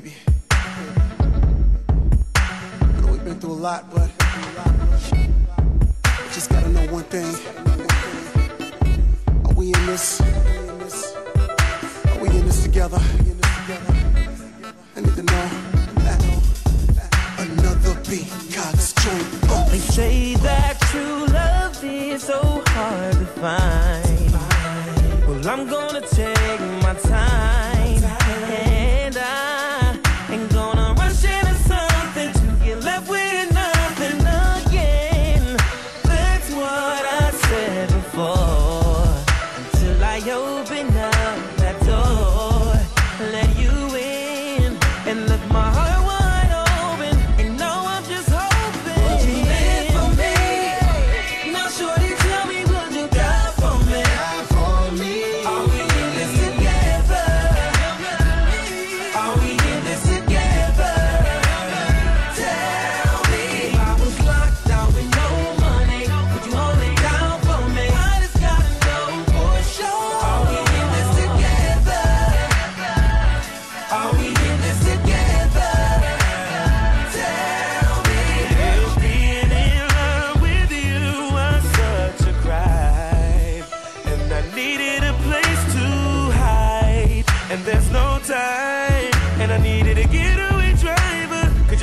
baby. I know we've been through a lot, but I just gotta know one thing. Are we in this? Are we in this together? I need to know. Another Peacock's joint. They say that true love is so hard to find. Well, I'm gonna take my time.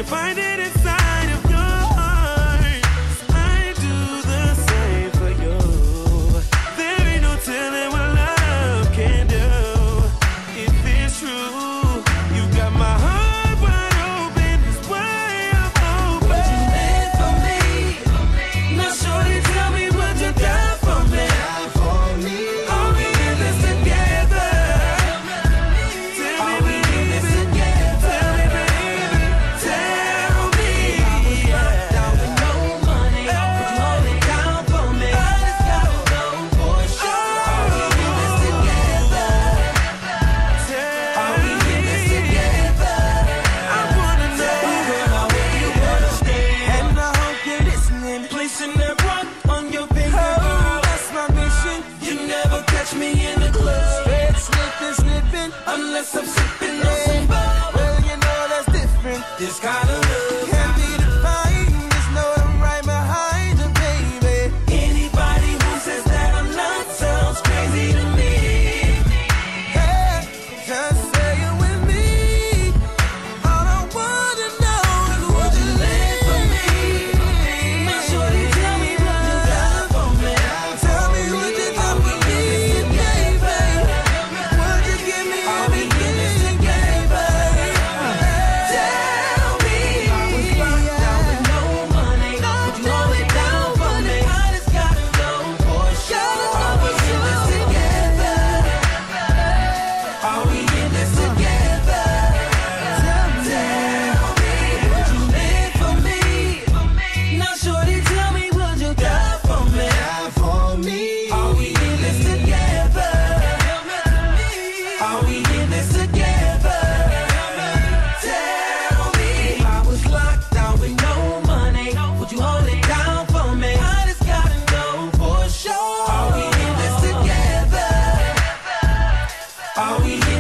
find it. subscribe. we live.